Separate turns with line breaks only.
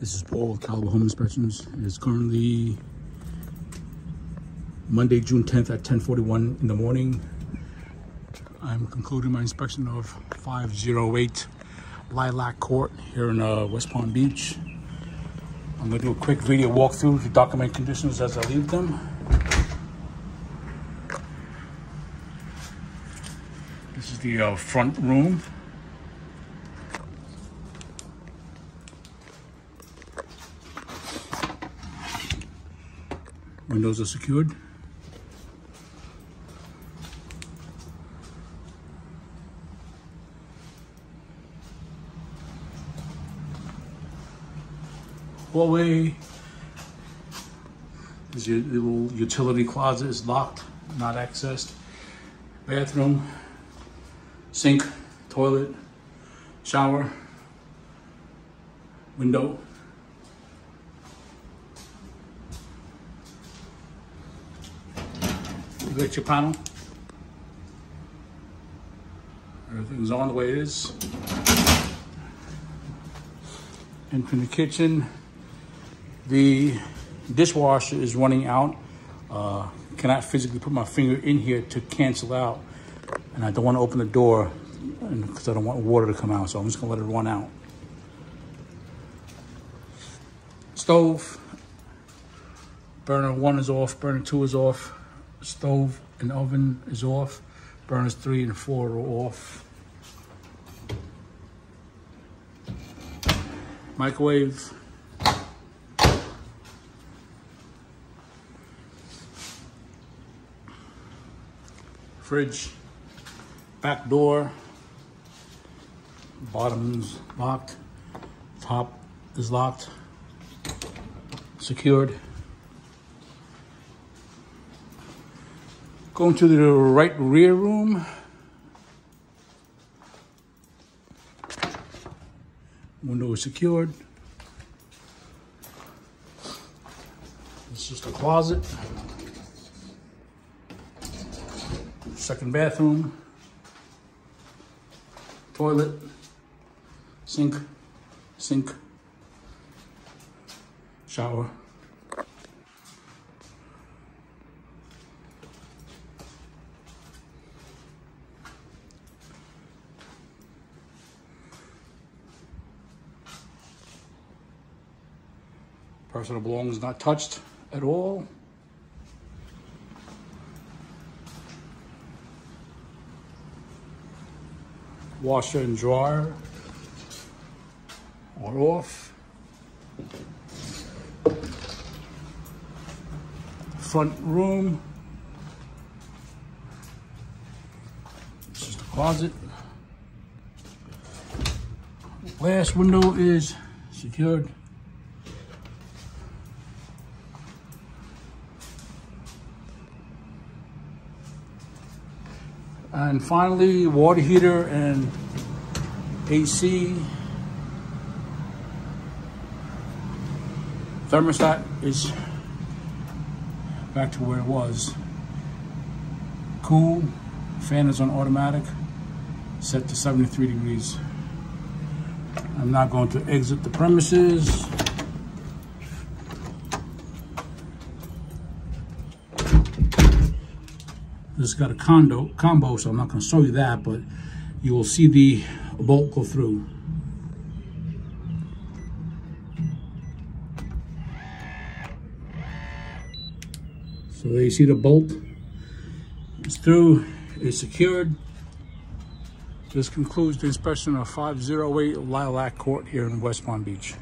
This is Paul with Caliber Home Inspections. It is currently Monday, June 10th at 10:41 in the morning. I'm concluding my inspection of 508 Lilac Court here in uh, West Palm Beach. I'm gonna do a quick video walkthrough to document conditions as I leave them. This is the uh, front room. Windows are secured. Hallway. This your little utility closet is locked, not accessed. Bathroom, sink, toilet, shower, window. Your panel. Everything's on the way it is. Entering the kitchen. The dishwasher is running out. Uh, cannot physically put my finger in here to cancel out. And I don't want to open the door because I don't want water to come out. So I'm just going to let it run out. Stove. Burner one is off. Burner two is off stove and oven is off. Burners three and four are off. Microwave. Fridge. Back door. Bottom's locked. Top is locked. Secured. Going to the right rear room. Window is secured. It's just a closet. Second bathroom. Toilet. Sink. Sink. Shower. Personal belongings not touched at all. Washer and dryer are off. Front room. This is the closet. Last window is secured. And finally, water heater and AC. Thermostat is back to where it was. Cool, fan is on automatic, set to 73 degrees. I'm not going to exit the premises. This got a condo combo, so I'm not going to show you that, but you will see the bolt go through. So there you see the bolt. It's through, it's secured. This concludes the inspection of 508 Lilac Court here in West Palm Beach.